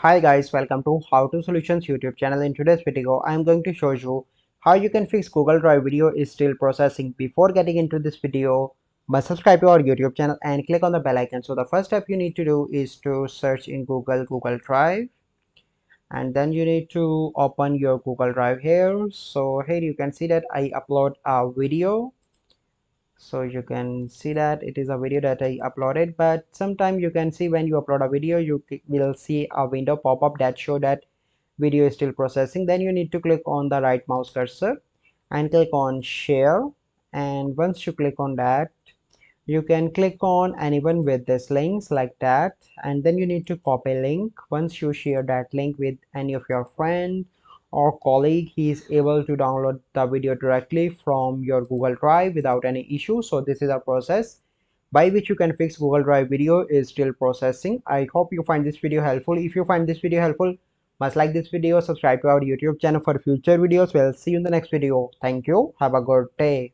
Hi guys, welcome to How to Solutions YouTube channel. In today's video, I am going to show you how you can fix Google Drive video is still processing. Before getting into this video, must subscribe to our YouTube channel and click on the bell icon. So the first step you need to do is to search in Google Google Drive and then you need to open your Google Drive here. So here you can see that I upload a video so you can see that it is a video that I uploaded but sometimes you can see when you upload a video you will see a window pop up that show that video is still processing. Then you need to click on the right mouse cursor and click on share. And once you click on that you can click on anyone with this links like that. And then you need to copy link. Once you share that link with any of your friends or colleague he is able to download the video directly from your google drive without any issue. So this is a process by which you can fix google drive video is still processing. I hope you find this video helpful. If you find this video helpful must like this video subscribe to our youtube channel for future videos. We'll see you in the next video. Thank you. Have a good day